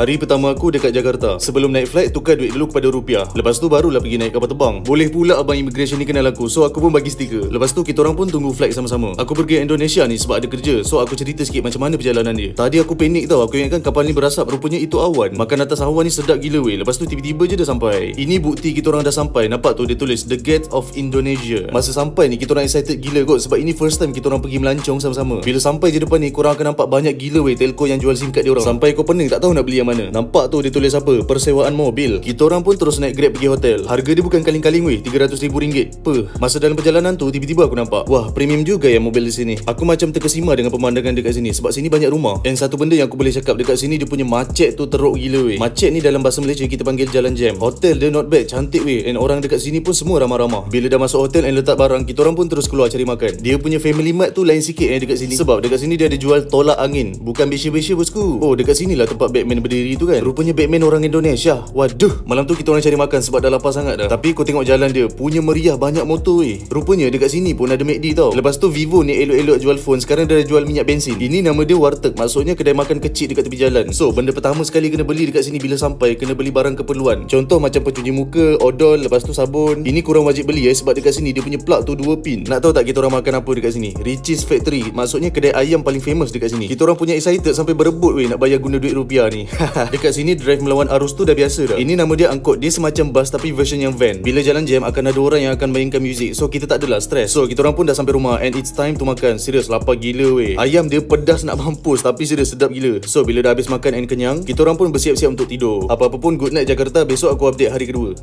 Hari pertama aku dekat Jakarta. Sebelum naik flight, tukar duit dulu kepada rupiah. Lepas tu barulah pergi naik kapal terbang. Boleh pula abang immigration ni kenal aku. So aku pun bagi stiker. Lepas tu kita orang pun tunggu flight sama-sama. Aku pergi Indonesia ni sebab ada kerja. So aku cerita sikit macam mana perjalanan dia. Tadi aku panik tau. Aku ingatkan kapal ni berasap. Rupanya itu awan. Makan atas awan ni sedap gila weh. Lepas tu tiba-tiba je dah sampai. Ini bukti kita orang dah sampai. Nampak tu dia tulis The Gate of Indonesia. Masa sampai ni kita orang excited gila kot sebab ini first time kita orang pergi melancong sama-sama. Bila sampai je depan ni korang akan nampak banyak gila weh telco yang jual SIM card dia orang. Sampai kau pening tak tahu nak beli yang mana. Nampak tu dia tulis apa? Persewaan mobil. Kita orang pun terus naik Grab pergi hotel. Harga dia bukan kaling-kaling weh, RM300,000. Pe. Masa dalam perjalanan tu tiba-tiba aku nampak, wah premium juga yang mobil di sini. Aku macam terkesima dengan pemandangan dekat sini sebab sini banyak rumah. Dan satu benda yang aku boleh cakap dekat sini dia punya macet tu teruk gila weh. Macet ni dalam bahasa Malaysia kita panggil jalan jam. Hotel dia not bad, cantik weh. And orang dekat sini pun semua ramah-ramah. Bila dah masuk hotel and letak barang, kita orang pun terus keluar cari makan. Dia punya family mart tu lain sikit eh dekat sini. Sebab dekat sini dia ada jual tolak angin. Bukan besya-besya bosku. Oh dekat sini lah tempat Batman berdiri tu kan. Rupanya Batman orang Indonesia. Waduh, malam tu kita orang cari makan sebab dah lapar sangat dah. Tapi kau tengok jalan dia, punya meriah banyak motor weh. Rupanya dekat sini pun ada McD tau. Lepas tu Vivo ni elok-elok jual phone, sekarang dia dah jual minyak bensin. Ini nama dia Warteg, maksudnya kedai makan kecil dekat tepi jalan. So, benda pertama sekali kena beli dekat sini bila sampai, kena beli barang keperluan. Contoh macam pencuci muka, odol, lepas tu sabun. Ini kurang wajib beli eh sebab dekat sini dia punya plug tu dua pin. Nak tahu tak kita orang makan apa dekat sini? Richie's Factory, maksudnya kedai ayam paling famous dekat sini. Kita orang punya excited sampai berebut weh nak bayar guna duit rupiah ni. dekat sini drive melawan arus tu dah biasa dah. Ini nama dia angkot. Dia semacam bus tapi version yang van. Bila jalan jam akan ada orang yang akan mainkan muzik. So kita tak adalah stress. So kita orang pun dah sampai rumah and it's time to makan. Serius lapar gila weh. Ayam dia pedas nak mampus tapi serius sedap gila. So bila dah habis makan and kenyang, kita orang pun bersiap-siap untuk tidur. Apa-apa pun good night Jakarta. Besok aku update hari kedua.